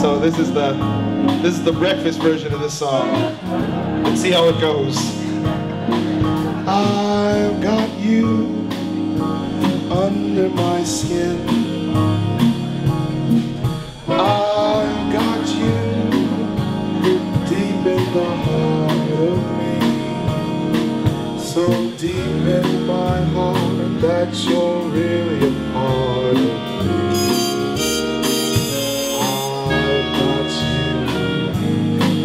So this is the this is the breakfast version of this song. Let's see how it goes. I've got you under my skin. I've got you deep in the heart of me. So deep in my heart that you're really a part of me. I've got you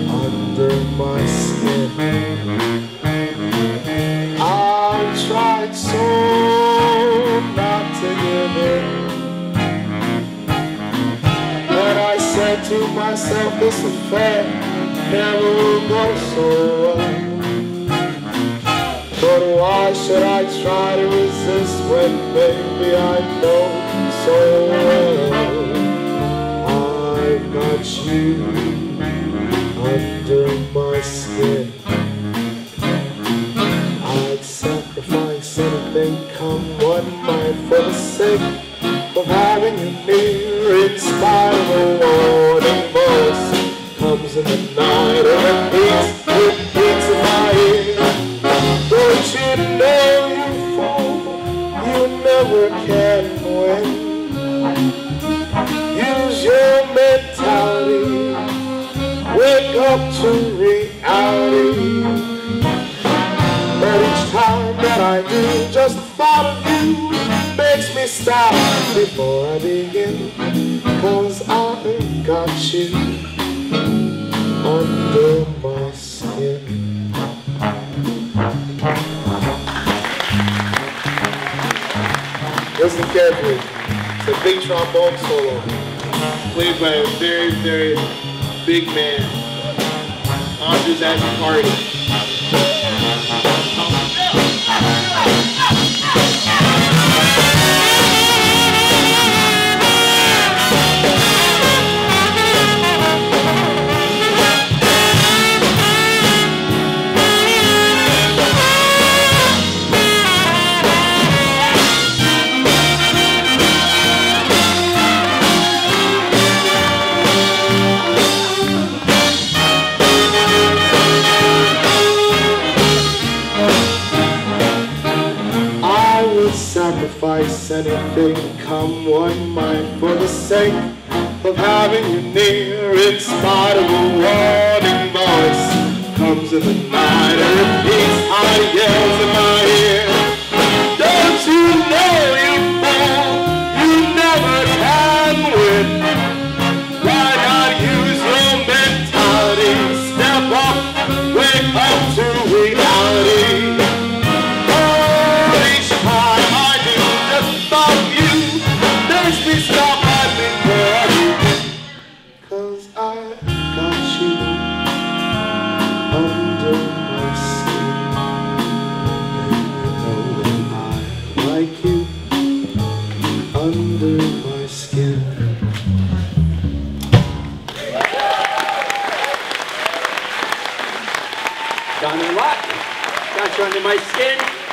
under my skin. I've tried so not to give in. And I said to myself, this affair never will go so well. But why should I try to resist when baby I know so well? I've got you under my skin. I'd sacrifice anything come what might for the sake of having you near. In spite of a warning voice comes in the night of beats, win. Use your mentality, wake up to reality. But each time that I do, just the thought of you makes me stop before I begin. Cause I've got you Listen carefully. It's a big trombone solo played by a very, very big man. Andres Party. Sacrifice anything, come what might, for the sake of having you near. In spite of a warning voice, comes in the night and repeats high yells under my skin. Johnny Watt, got you under my skin.